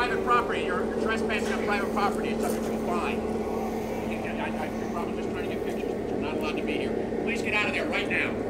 private property. You're, you're trespassing on private property. It's subject to a fine. I, I, I, you're probably just trying to get pictures, but you're not allowed to be here. Please get out of there right now.